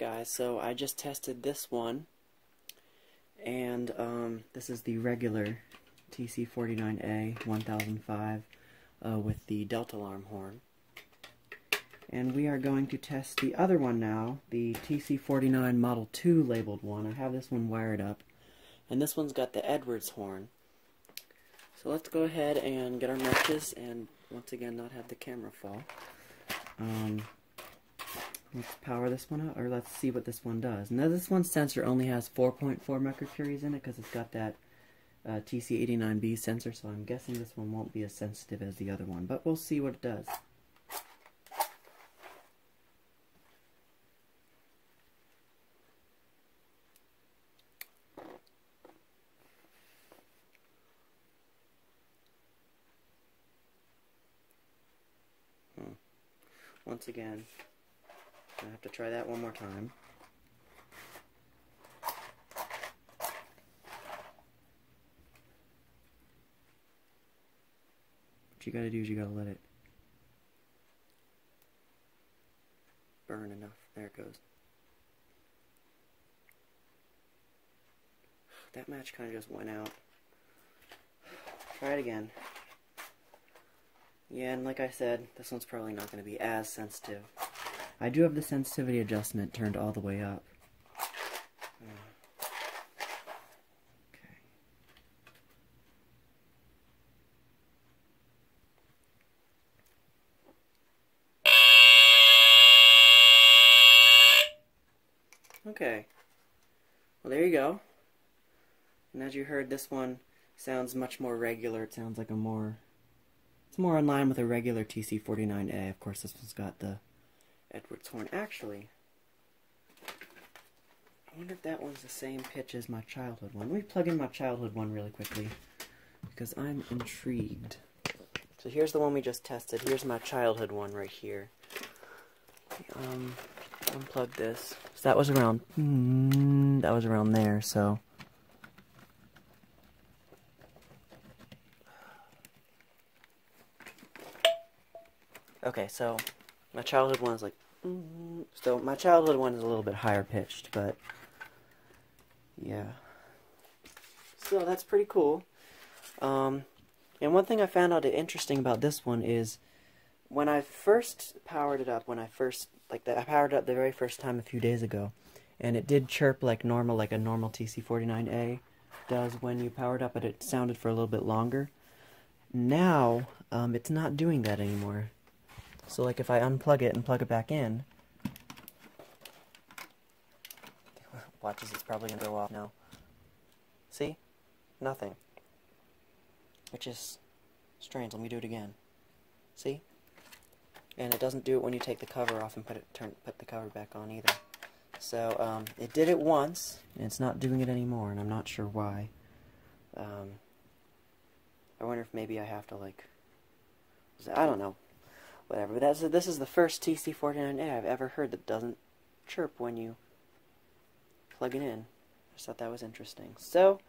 guys, so I just tested this one, and um, this is the regular TC49A 1005 uh, with the delta alarm horn. And we are going to test the other one now, the TC49 Model 2 labeled one. I have this one wired up, and this one's got the Edwards horn. So let's go ahead and get our matches and once again not have the camera fall. Um, let's power this one up, or let's see what this one does. Now this one sensor only has 4.4 microcuries in it because it's got that uh, TC89B sensor, so I'm guessing this one won't be as sensitive as the other one, but we'll see what it does. Hmm. Once again, I have to try that one more time. What you gotta do is you gotta let it burn enough. There it goes. That match kind of just went out. Try it again. Yeah, and like I said, this one's probably not going to be as sensitive. I do have the sensitivity adjustment turned all the way up. Okay. Okay. Well, there you go. And as you heard, this one sounds much more regular. It sounds like a more... It's more in line with a regular TC49A. Of course, this one's got the Edwards horn. Actually, I wonder if that one's the same pitch as my childhood one. Let me plug in my childhood one really quickly, because I'm intrigued. So here's the one we just tested. Here's my childhood one right here. Um, unplug this. So that was around, mm, that was around there, so... Okay, so my childhood one is like, mm, so my childhood one is a little bit higher pitched, but yeah. So that's pretty cool. Um, and one thing I found out interesting about this one is when I first powered it up, when I first, like, the, I powered it up the very first time a few days ago, and it did chirp like normal, like a normal TC49A does when you powered up, but it sounded for a little bit longer. Now, um, it's not doing that anymore. So like if I unplug it and plug it back in, watches it's probably to go off now. See? Nothing. Which is strange. Let me do it again. See? And it doesn't do it when you take the cover off and put it turn put the cover back on either. So um, it did it once, and it's not doing it anymore, and I'm not sure why. Um, I wonder if maybe I have to like. I don't know whatever. But that's this is the first TC49A I've ever heard that doesn't chirp when you plug it in. I just thought that was interesting. So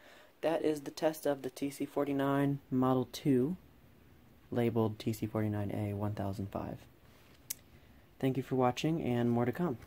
that is the test of the TC49 Model 2, labeled TC49A 1005. Thank you for watching, and more to come.